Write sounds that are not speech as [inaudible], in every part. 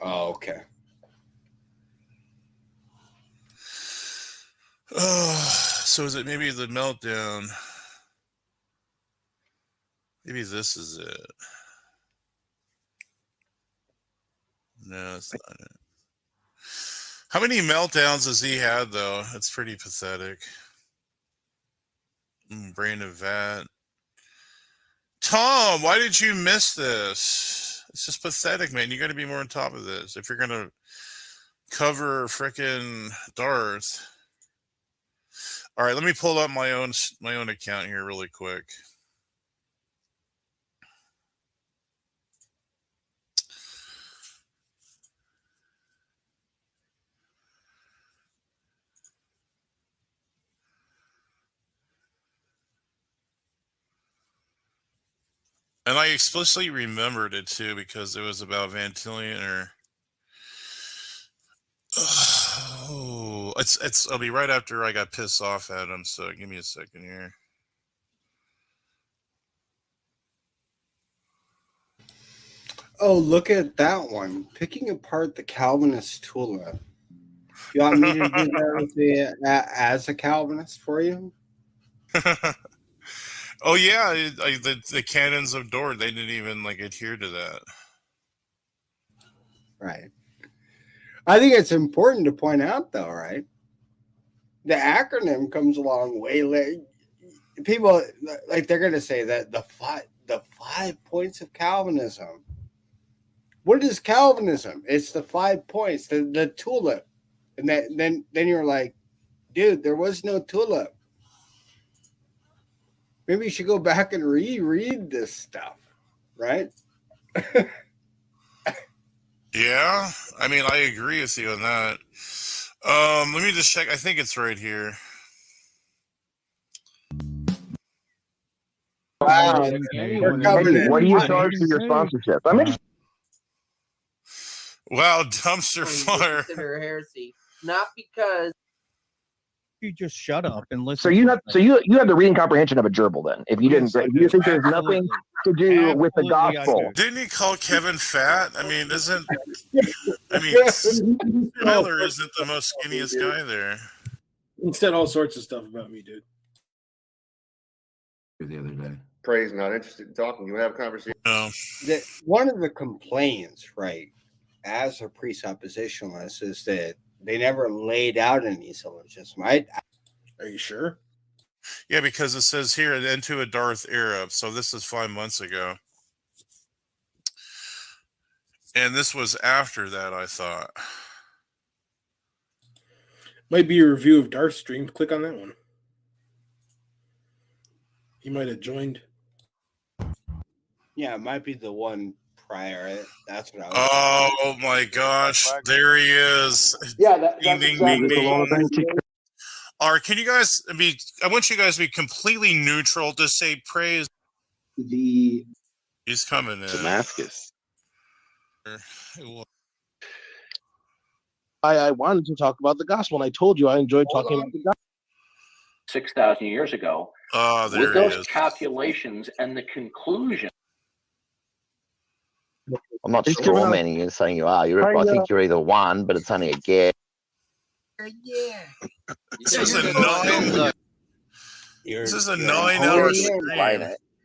Oh, okay. [sighs] so is it maybe the meltdown? Maybe this is it. No, it's not it. How many meltdowns has he had though? It's pretty pathetic. Mm, brain of vat. Tom, why did you miss this? It's just pathetic, man. You got to be more on top of this if you're gonna cover frickin' Darth. All right, let me pull up my own my own account here really quick. And I explicitly remembered it too because it was about Van Tillian or Oh, [sighs] it's it's. I'll be right after I got pissed off at him. So give me a second here. Oh, look at that one. Picking apart the Calvinist tulip. You want me to do that with [laughs] the, as a Calvinist for you? [laughs] oh yeah, I, the the canons of Dort. They didn't even like adhere to that. Right. I think it's important to point out, though, right? The acronym comes along way late. People like they're going to say that the five the five points of Calvinism. What is Calvinism? It's the five points, the, the tulip, and that, then then you're like, dude, there was no tulip. Maybe you should go back and reread this stuff, right? [laughs] Yeah, I mean, I agree with you on that. Um, let me just check. I think it's right here. Wow. What do you charge for your sponsorship? I mean, wow, dumpster fire. Heresy, not because you just shut up and listen. So you have so you you have the reading comprehension of a gerbil then. If you didn't, if you think there's nothing to do with the gospel. Didn't he call Kevin fat? I mean, isn't I mean [laughs] Tyler isn't the most skinniest guy there. He said all sorts of stuff about me, dude. The other day. Praise not interested in talking. You want to have a conversation? No. The, one of the complaints, right, as a presuppositionalist, is that they never laid out any syllogism. I, Are you sure? Yeah, because it says here into a Darth era. So this is five months ago. And this was after that, I thought. Might be a review of Darth Stream. Click on that one. He might have joined. yeah, it might be the one prior. That's what I was. Oh my gosh, there he is. Yeah, that, that's ding, exactly ding, the ding. All right, can you guys be? I want you guys to be completely neutral. To say praise. The He's coming in. Damascus. I, I wanted to talk about the gospel, and I told you I enjoyed talking about the gospel. six thousand years ago. Oh, there with those is. calculations and the conclusion. I'm not He's straw giving manning you and saying you are. You're, I, I think uh, you're either one, but it's only a guess. yeah. This is a nine. This is a nine-hour stream.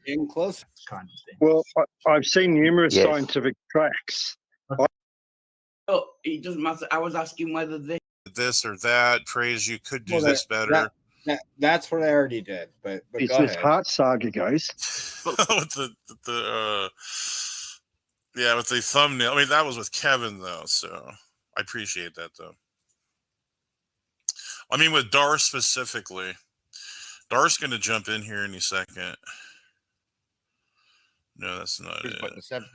Getting close. Kind of thing. Well, I, I've seen numerous Yes. scientific tracks. Oh, it doesn't matter. I was asking whether they. This or that. Praise you could do Well, this better. that- that- that's what I already did. But, but It's go this ahead. heart saga, guys. [laughs] with the the uh, yeah, with the thumbnail. I mean, that was with Kevin though, so I appreciate that though. I mean, with Dar specifically, Dar's going to jump in here any second. No, that's not it. But the seventh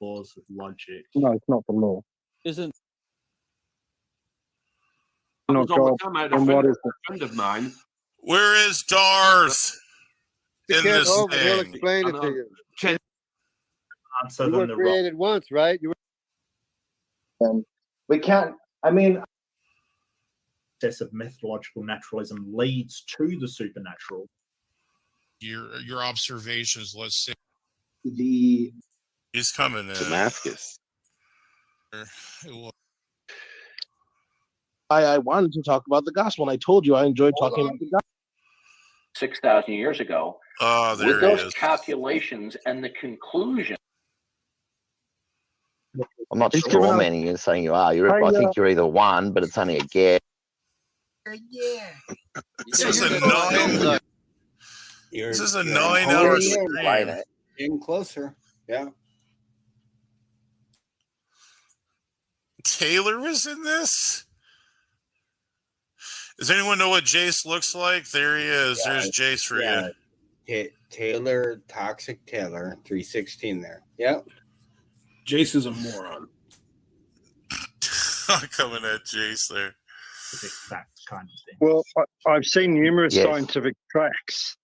laws of logic. No, it's not the law. Isn't Not God. And what is it? friend of mine. Where is Darth in this over, he'll thing? explain it to you. Answer You than were the rock. created once, right? You were And we can't. I mean, Process of methodological naturalism leads to the supernatural. Your your observations. Let's say, the He's coming in. Damascus. I, I wanted to talk about the gospel, and I told you I enjoyed talking about the gospel. 6,000 years ago. Oh, there with those is. calculations and the conclusion. I'm not He's giving straw up- manning you and saying you are. You're, Hey, I uh, think you're either one, but it's only a guess. Yeah. This is a nine. This is a nine-hour holding stream. Getting closer. Yeah. Taylor was in this. Does anyone know what Jace looks like? There he is. There's Jace for yeah. you. Ta- Taylor, Toxic Taylor, 316 there. Yep. Jace is a moron. [laughs] I'm Coming at Jace there. fact kind of thing. Well, I, I've seen numerous Yes. scientific tracks.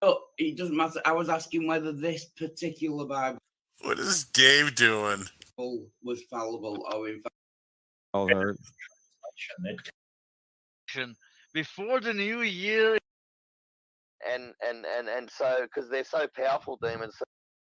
Oh, it doesn't matter. I was asking whether this particular Bible What is Dave doing? was fallible or in fact. All hurt. before the new year. And and and and so because they're so powerful, demons,